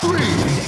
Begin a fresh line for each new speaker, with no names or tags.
three,